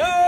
It's